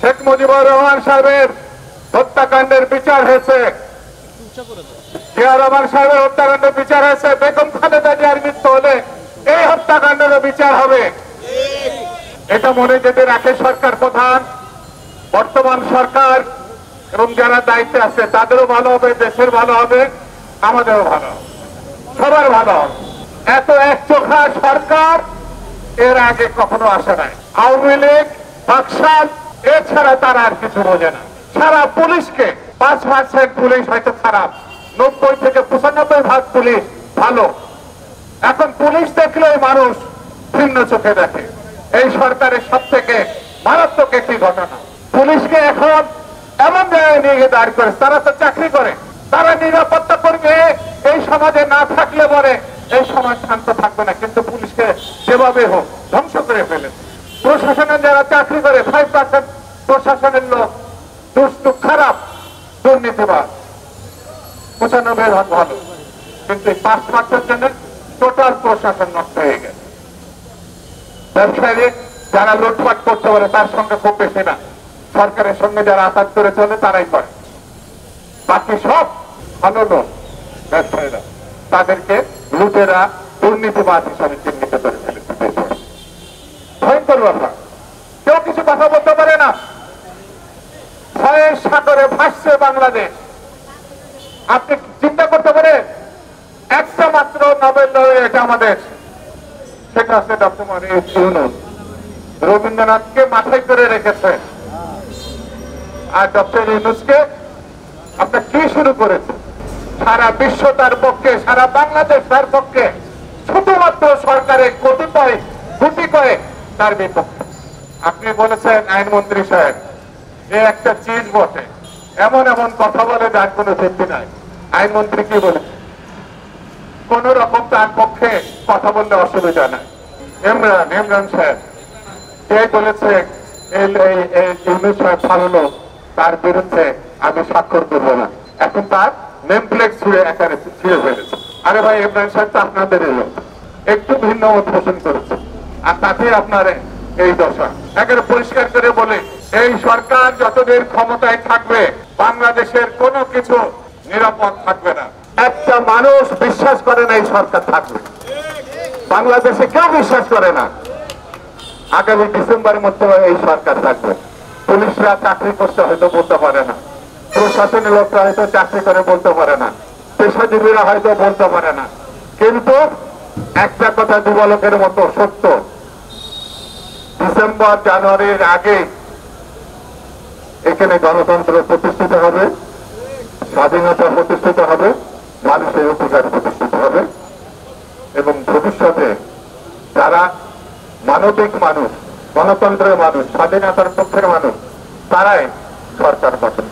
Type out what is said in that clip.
শেখ মুজিবুর রহমান সাহেবের হত্যাকাণ্ডের বিচার হয়েছে। রহমান সাহেবের হত্যাকাণ্ডের বিচার হয়েছে। বেগম খালেদা জিয়ার মৃত্যু হলে এই হত্যাকাণ্ডেরও বিচার হবে। এটা মনে যদি রাখে সরকার প্রধান, বর্তমান সরকার এবং যারা দায়িত্বে আছে, তাদেরও ভালো হবে, দেশের ভালো হবে, আমাদেরও ভালো সবার ভালো এত এক চোখা সরকার এর আগে কখনো আসে নাই। আওয়ামী লীগ, বাকশাল এছাড়া তারা আর কিছু বোঝে না। সারা পুলিশকে পাঁচ পার্সেন্ট পুলিশ হয়তো খারাপ, নব্বই থেকে পঁচানব্বই ভাগ পুলিশ ভালো। এখন পুলিশ দেখলেই মানুষ ভিন্ন চোখে দেখে। এই সরকারের সব থেকে মারাত্মক একটি ঘটনা। পুলিশকে এখন এমন জায়গায় নিয়ে গিয়ে দাঁড় করে তারা তো চাকরি করে। তারা নিরাপত্তা কর্মী। এই সমাজে না থাকলে পরে এই সমাজ শান্ত থাকবে না, কিন্তু পুলিশকে যেভাবে হোক ধ্বংস করে ফেলে প্রশাসনের যারা চাকরি করে ফাইভ পার্সেন্ট প্রশাসনের লোক, দুষ্টু, খারাপ দুর্নীতিবাদ পঁচানব্বই ভাগ ভালো। কিন্তু পাঁচ পার্সেন্ট জন্য টোটাল প্রশাসন নষ্ট হয়ে গেছে। ব্যবসায়ী যারা লুটপাট করতে পারে, তার সঙ্গে খুব বেশি না। সরকারের সঙ্গে যারা আঘাত করে চলে, তারাই করে। বাকি সব ভালো লোক, ব্যবসায়ীরা। তাদেরকে লুটেরা দুর্নীতিবাদ হিসাবে চিহ্নিত করে ফেলেছে। ভয়ঙ্কর ব্যাপার। কেউ কিছু কথা বলতে পারে না ভয়ের ভাসছে বাংলাদেশ। আপনি চিন্তা করতে পারেন, একটা মাত্র নোবেল এটা আমাদের। সেটা আছে ডক্টর ইউনুস রবীন্দ্রনাথকে মাথায় করে রেখেছে। আর ডক্টর ইউনুসকে আপনার কি শুরু করেছে সারা বিশ্ব তার পক্ষে, সারা বাংলাদেশ তার পক্ষে, শুধুমাত্র সরকারের কতিপয় গুটি কয়েক তার বিপক্ষে। আপনি বলেছেন আইনমন্ত্রী সাহেব এ একটা চিজ বটে। এমন এমন কথা বলে যার কোনো ভিত্তি নাই। আইনমন্ত্রী কি বলেছে কোন রকম তার পক্ষে কথা বললে অসুবিধা নাই। ইমরান ইমরান সাহেব কে বলেছে তার বিরুদ্ধে আমি স্বাক্ষর করব না। এখন তার নেম প্লেট ছুঁড়ে একারে ছিঁড়ে ফেলেছে। আরে ভাই, ইমরান সাহেব তো আপনাদের এলো একটু ভিন্ন মত পোষণ করেছে। আর তাতে আপনার এই দশা। একেবারে পরিষ্কার করে বলে, এই সরকার যতদিন ক্ষমতায় থাকবে নিরাপদ থাকবে না। একটা মানুষ বিশ্বাস করে না এই সরকার থাকবে। বাংলাদেশে কেউ বিশ্বাস করে না। আগামী ডিসেম্বরের মধ্যে এই সরকার থাকবে। পুলিশরা চাকরি করতে হয়তো বলতে পারে না। প্রশাসনের লোকরা হয়তো চাকরি করে বলতে পারে না। পেশাজীবীরা হয়তো বলতে পারে না। কিন্তু একটা কথা যুবলোকের মতো সত্য। ডিসেম্বর, জানুয়ারির আগে এখানে গণতন্ত্র প্রতিষ্ঠিত হবে। স্বাধীনতা প্রতিষ্ঠিত হবে, মানুষের অধিকার প্রতিষ্ঠিত হবে, এবং ভবিষ্যতে যারা মানবিক মানুষ, গণতন্ত্রের মানুষ, স্বাধীনতার পক্ষের মানুষ, তারাই সরকার গঠন